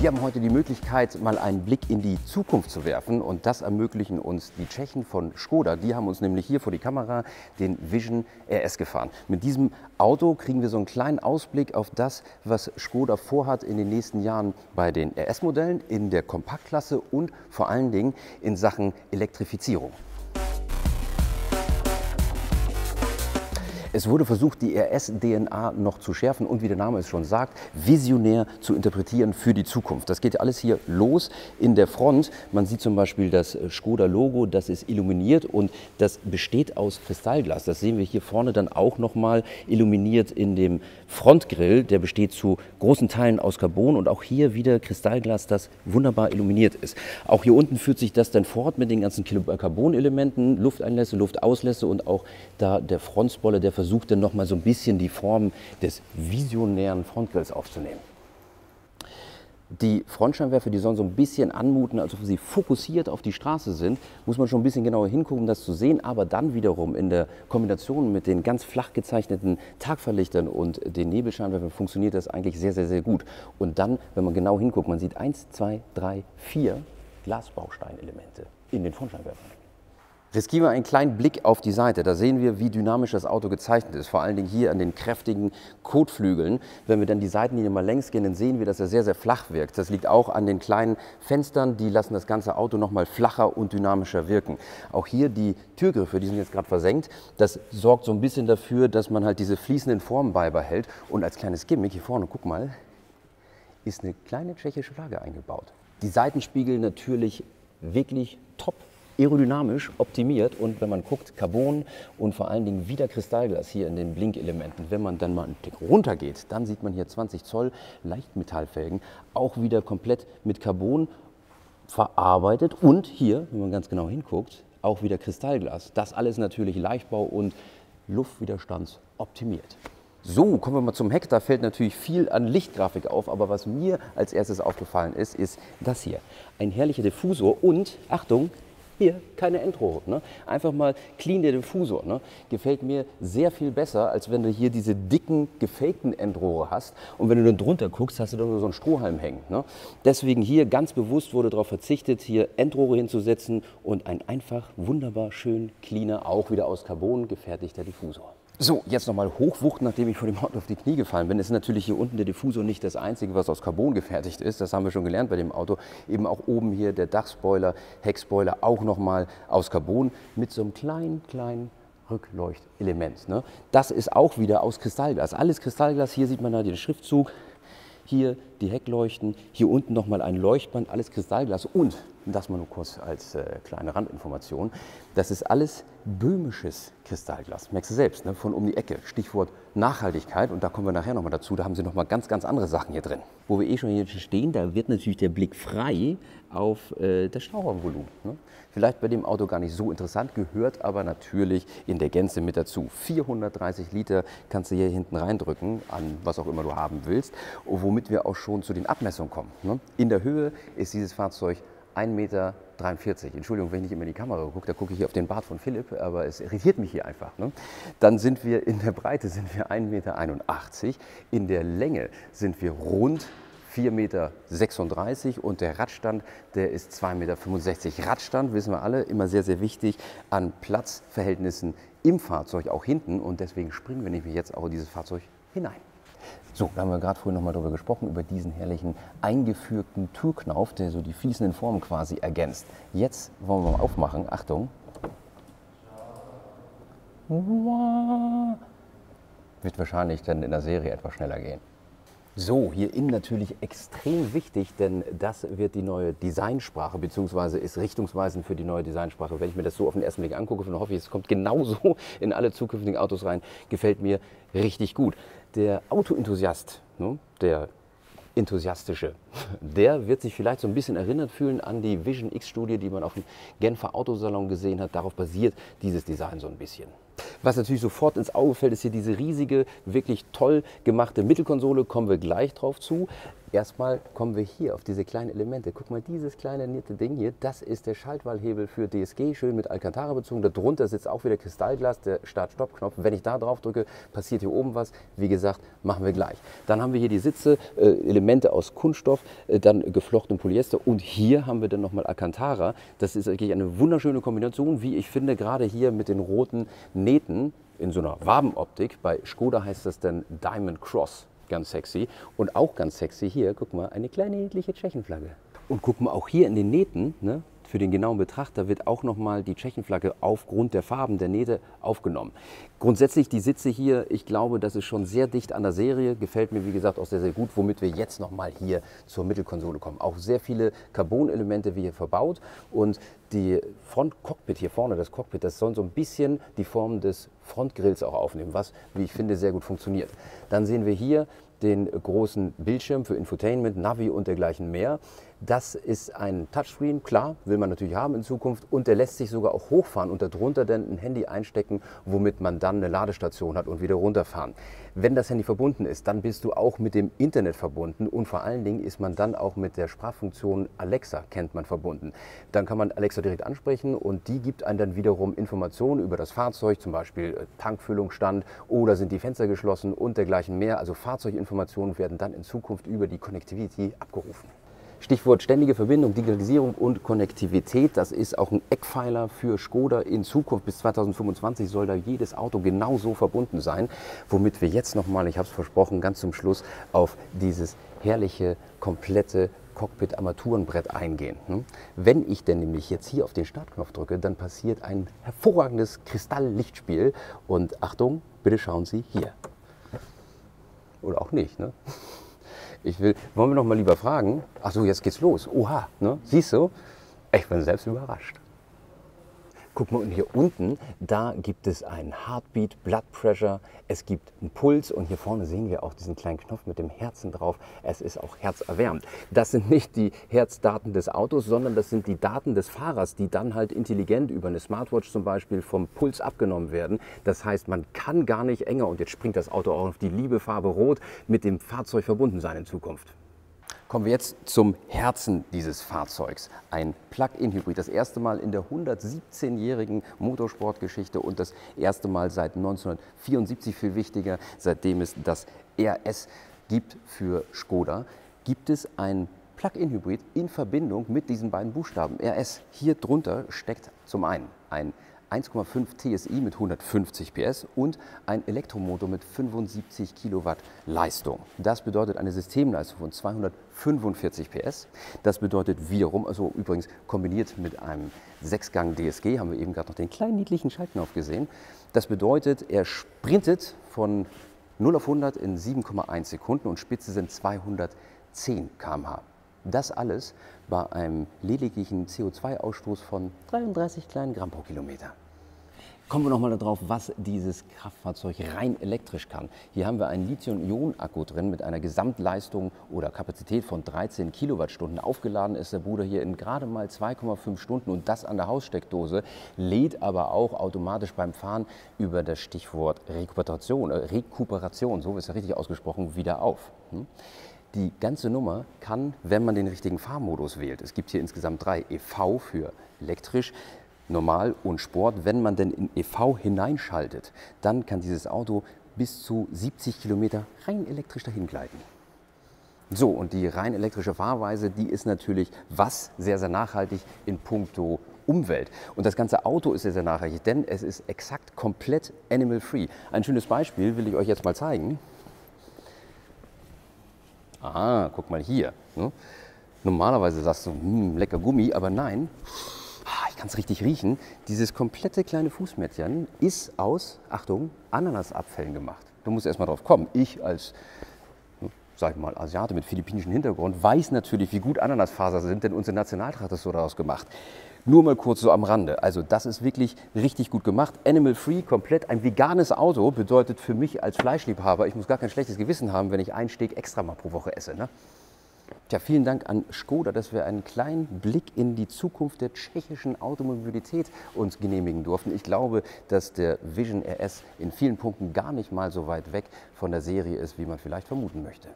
Wir haben heute die Möglichkeit, mal einen Blick in die Zukunft zu werfen und das ermöglichen uns die Tschechen von Skoda. Die haben uns nämlich hier vor die Kamera den Vision RS gefahren. Mit diesem Auto kriegen wir so einen kleinen Ausblick auf das, was Skoda vorhat in den nächsten Jahren bei den RS-Modellen, in der Kompaktklasse und vor allen Dingen in Sachen Elektrifizierung. Es wurde versucht, die RS-DNA noch zu schärfen und, wie der Name es schon sagt, visionär zu interpretieren für die Zukunft. Das geht alles hier los in der Front. Man sieht zum Beispiel das Skoda-Logo, das ist illuminiert und das besteht aus Kristallglas. Das sehen wir hier vorne dann auch nochmal illuminiert in dem Frontgrill. Der besteht zu großen Teilen aus Carbon und auch hier wieder Kristallglas, das wunderbar illuminiert ist. Auch hier unten führt sich das dann fort mit den ganzen Carbon-Elementen, Lufteinlässe, Luftauslässe und auch da der Frontspoiler, der versucht dann nochmal so ein bisschen die Form des visionären Frontgrills aufzunehmen. Die Frontscheinwerfer, die sollen so ein bisschen anmuten, als ob sie fokussiert auf die Straße sind. Muss man schon ein bisschen genauer hingucken, um das zu sehen. Aber dann wiederum in der Kombination mit den ganz flach gezeichneten Tagverlichtern und den Nebelscheinwerfern funktioniert das eigentlich sehr, sehr, sehr gut. Und dann, wenn man genau hinguckt, man sieht eins, zwei, drei, vier Glasbausteinelemente in den Frontscheinwerfern. Riskieren wir einen kleinen Blick auf die Seite. Da sehen wir, wie dynamisch das Auto gezeichnet ist. Vor allen Dingen hier an den kräftigen Kotflügeln. Wenn wir dann die Seitenlinie mal längs gehen, dann sehen wir, dass er sehr, sehr flach wirkt. Das liegt auch an den kleinen Fenstern. Die lassen das ganze Auto noch mal flacher und dynamischer wirken. Auch hier die Türgriffe, die sind jetzt gerade versenkt. Das sorgt so ein bisschen dafür, dass man halt diese fließenden Formen beibehält. Und als kleines Gimmick, hier vorne, guck mal, ist eine kleine tschechische Flagge eingebaut. Die Seitenspiegel natürlich wirklich top aerodynamisch optimiert und wenn man guckt, Carbon und vor allen Dingen wieder Kristallglas hier in den Blinkelementen. Wenn man dann mal einen Tick runter geht, dann sieht man hier 20 Zoll Leichtmetallfelgen, auch wieder komplett mit Carbon verarbeitet und hier, wenn man ganz genau hinguckt, auch wieder Kristallglas. Das alles natürlich Leichtbau und Luftwiderstandsoptimiert. So, kommen wir mal zum Heck. Da fällt natürlich viel an Lichtgrafik auf, aber was mir als erstes aufgefallen ist, ist das hier. Ein herrlicher Diffusor und, Achtung, hier keine Endrohre. Ne? Einfach mal clean der Diffusor. Ne? Gefällt mir sehr viel besser, als wenn du hier diese dicken, gefakten Endrohre hast. Und wenn du dann drunter guckst, hast du dann nur so einen Strohhalm hängen. Ne? Deswegen hier ganz bewusst wurde darauf verzichtet, hier Endrohre hinzusetzen und ein einfach wunderbar schön cleaner, auch wieder aus Carbon gefertigter Diffusor. So, jetzt nochmal Hochwucht, nachdem ich vor dem Auto auf die Knie gefallen bin. Ist natürlich hier unten der Diffusor nicht das einzige, was aus Carbon gefertigt ist. Das haben wir schon gelernt bei dem Auto. Eben auch oben hier der Dachspoiler, Heckspoiler auch nochmal aus Carbon mit so einem kleinen, kleinen Rückleuchtelement. Ne? Das ist auch wieder aus Kristallglas. Alles Kristallglas. Hier sieht man da den Schriftzug. Hier die Heckleuchten, hier unten nochmal ein Leuchtband, alles Kristallglas und, das mal nur kurz als äh, kleine Randinformation, das ist alles böhmisches Kristallglas. Merkst du selbst, ne? von um die Ecke. Stichwort Nachhaltigkeit und da kommen wir nachher nochmal dazu, da haben sie nochmal ganz, ganz andere Sachen hier drin. Wo wir eh schon hier stehen, da wird natürlich der Blick frei auf äh, das Stauraumvolumen. Ne? Vielleicht bei dem Auto gar nicht so interessant, gehört aber natürlich in der Gänze mit dazu. 430 Liter kannst du hier hinten reindrücken, an was auch immer du haben willst, womit wir auch schon zu den Abmessungen kommen. Ne? In der Höhe ist dieses Fahrzeug 1,43 Meter. Entschuldigung, wenn ich nicht immer in die Kamera gucke, da gucke ich auf den Bart von Philipp, aber es irritiert mich hier einfach. Ne? Dann sind wir in der Breite sind wir 1,81 Meter. In der Länge sind wir rund 4,36 Meter und der Radstand, der ist 2,65 Meter. Radstand, wissen wir alle, immer sehr, sehr wichtig an Platzverhältnissen im Fahrzeug, auch hinten. Und deswegen springen wir nämlich jetzt auch in dieses Fahrzeug hinein. So, da haben wir gerade vorhin noch mal darüber gesprochen, über diesen herrlichen eingefügten Türknauf, der so die fließenden Formen quasi ergänzt. Jetzt wollen wir mal aufmachen. Achtung. Wird wahrscheinlich dann in der Serie etwas schneller gehen. So, hier innen natürlich extrem wichtig, denn das wird die neue Designsprache, beziehungsweise ist richtungsweisend für die neue Designsprache. Wenn ich mir das so auf den ersten Blick angucke, dann hoffe ich, es kommt genauso in alle zukünftigen Autos rein, gefällt mir richtig gut. Der Autoenthusiast, ne, der enthusiastische, der wird sich vielleicht so ein bisschen erinnert fühlen an die Vision X-Studie, die man auf dem Genfer Autosalon gesehen hat. Darauf basiert dieses Design so ein bisschen. Was natürlich sofort ins Auge fällt, ist hier diese riesige, wirklich toll gemachte Mittelkonsole, kommen wir gleich drauf zu. Erstmal kommen wir hier auf diese kleinen Elemente. Guck mal, dieses kleine nette Ding hier, das ist der Schaltwahlhebel für DSG, schön mit Alcantara bezogen. Darunter sitzt auch wieder Kristallglas, der Start-Stopp-Knopf. Wenn ich da drauf drücke, passiert hier oben was. Wie gesagt, machen wir gleich. Dann haben wir hier die Sitze, äh, Elemente aus Kunststoff, äh, dann geflochten Polyester und hier haben wir dann nochmal Alcantara. Das ist wirklich eine wunderschöne Kombination, wie ich finde, gerade hier mit den roten Nähten in so einer Wabenoptik. Bei Skoda heißt das dann Diamond Cross ganz sexy. Und auch ganz sexy hier, guck mal, eine kleine niedliche Tschechenflagge. Und guck mal, auch hier in den Nähten, ne, für den genauen Betrachter wird auch nochmal die Tschechenflagge aufgrund der Farben der Nähte aufgenommen. Grundsätzlich die Sitze hier, ich glaube, das ist schon sehr dicht an der Serie, gefällt mir wie gesagt auch sehr, sehr gut, womit wir jetzt nochmal hier zur Mittelkonsole kommen. Auch sehr viele Carbon-Elemente wie hier verbaut und die Frontcockpit hier vorne, das Cockpit, das soll so ein bisschen die Form des Frontgrills auch aufnehmen, was, wie ich finde, sehr gut funktioniert. Dann sehen wir hier den großen Bildschirm für Infotainment, Navi und dergleichen mehr. Das ist ein Touchscreen, klar, will man natürlich haben in Zukunft und der lässt sich sogar auch hochfahren und darunter dann ein Handy einstecken, womit man dann eine Ladestation hat und wieder runterfahren. Wenn das Handy verbunden ist, dann bist du auch mit dem Internet verbunden und vor allen Dingen ist man dann auch mit der Sprachfunktion Alexa, kennt man, verbunden. Dann kann man Alexa direkt ansprechen und die gibt einem dann wiederum Informationen über das Fahrzeug, zum Beispiel äh, Tankfüllungsstand oder sind die Fenster geschlossen und dergleichen mehr. Also Fahrzeuginformationen werden dann in Zukunft über die Connectivity abgerufen. Stichwort ständige Verbindung, Digitalisierung und Konnektivität. Das ist auch ein Eckpfeiler für Skoda in Zukunft. Bis 2025 soll da jedes Auto genauso verbunden sein. Womit wir jetzt nochmal, ich habe es versprochen, ganz zum Schluss auf dieses herrliche, komplette Cockpit-Armaturenbrett eingehen. Hm? Wenn ich denn nämlich jetzt hier auf den Startknopf drücke, dann passiert ein hervorragendes Kristalllichtspiel. Und Achtung, bitte schauen Sie hier. Oder auch nicht. Ne? Ich will, wollen wir noch mal lieber fragen? Ach so, jetzt geht's los. Oha, ne? siehst du? Ich bin selbst überrascht. Guck mal, und hier unten, da gibt es einen Heartbeat, Blood Pressure, es gibt einen Puls und hier vorne sehen wir auch diesen kleinen Knopf mit dem Herzen drauf. Es ist auch herzerwärmend. Das sind nicht die Herzdaten des Autos, sondern das sind die Daten des Fahrers, die dann halt intelligent über eine Smartwatch zum Beispiel vom Puls abgenommen werden. Das heißt, man kann gar nicht enger, und jetzt springt das Auto auch auf die liebe Farbe Rot, mit dem Fahrzeug verbunden sein in Zukunft. Kommen wir jetzt zum Herzen dieses Fahrzeugs. Ein Plug-in-Hybrid. Das erste Mal in der 117-jährigen Motorsportgeschichte und das erste Mal seit 1974, viel wichtiger, seitdem es das RS gibt für Skoda, gibt es ein Plug-in-Hybrid in Verbindung mit diesen beiden Buchstaben RS. Hier drunter steckt zum einen ein 1,5 TSI mit 150 PS und ein Elektromotor mit 75 Kilowatt Leistung. Das bedeutet eine Systemleistung von 245 PS. Das bedeutet wiederum, also übrigens kombiniert mit einem 6-Gang DSG, haben wir eben gerade noch den kleinen niedlichen Schaltknopf gesehen. Das bedeutet, er sprintet von 0 auf 100 in 7,1 Sekunden und Spitze sind 210 km/h. Das alles bei einem lediglichen CO2-Ausstoß von 33 kleinen Gramm pro Kilometer. Kommen wir nochmal darauf, was dieses Kraftfahrzeug rein elektrisch kann. Hier haben wir einen Lithium-Ionen-Akku drin mit einer Gesamtleistung oder Kapazität von 13 Kilowattstunden. Aufgeladen ist der Bruder hier in gerade mal 2,5 Stunden und das an der Haussteckdose, lädt aber auch automatisch beim Fahren über das Stichwort Rekuperation, äh, Rekuperation so ist ja richtig ausgesprochen, wieder auf. Hm? Die ganze Nummer kann, wenn man den richtigen Fahrmodus wählt, es gibt hier insgesamt drei, EV für elektrisch, Normal und Sport, wenn man denn in EV hineinschaltet, dann kann dieses Auto bis zu 70 Kilometer rein elektrisch dahin gleiten. So, und die rein elektrische Fahrweise, die ist natürlich was sehr, sehr nachhaltig in puncto Umwelt. Und das ganze Auto ist sehr, sehr nachhaltig, denn es ist exakt komplett animal-free. Ein schönes Beispiel will ich euch jetzt mal zeigen. Ah, guck mal hier. Ne? Normalerweise sagst du, hm, lecker Gummi, aber nein, ah, ich kann es richtig riechen. Dieses komplette kleine Fußmädchen ist aus, Achtung, Ananasabfällen gemacht. Du musst erst mal drauf kommen. Ich als sag ich mal, Asiate mit philippinischem Hintergrund, weiß natürlich, wie gut Ananasfaser sind, denn unsere Nationaltracht ist so daraus gemacht. Nur mal kurz so am Rande. Also das ist wirklich richtig gut gemacht. Animal Free, komplett ein veganes Auto bedeutet für mich als Fleischliebhaber, ich muss gar kein schlechtes Gewissen haben, wenn ich einen Steg extra mal pro Woche esse. Ne? Tja, vielen Dank an Skoda, dass wir einen kleinen Blick in die Zukunft der tschechischen Automobilität uns genehmigen durften. Ich glaube, dass der Vision RS in vielen Punkten gar nicht mal so weit weg von der Serie ist, wie man vielleicht vermuten möchte.